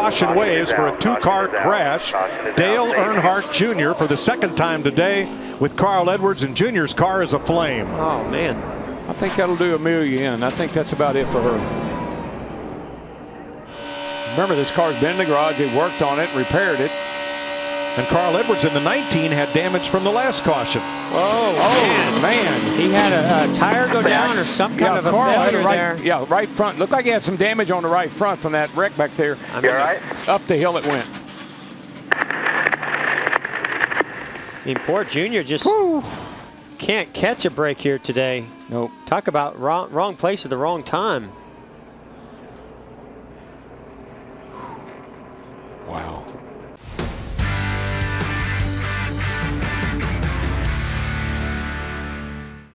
caution waves for a two-car crash. Dale Earnhardt Jr. for the second time today with Carl Edwards and Jr.'s car is aflame. Oh, man. I think that'll do Amelia in. I think that's about it for her. Remember, this car's been in the garage. They worked on it, repaired it. And Carl Edwards in the 19 had damage from the last caution. Oh, Oh, man. He had a, a tire go down or some kind Yeah, of a Carl had failure a right, there. yeah, right front. Looked like he had some damage on the right front from that wreck back there. I mean, You all right? Up the hill it went. I mean, poor Junior just can't catch a break here today. Nope. Talk about wrong, wrong place at the wrong time. Wow.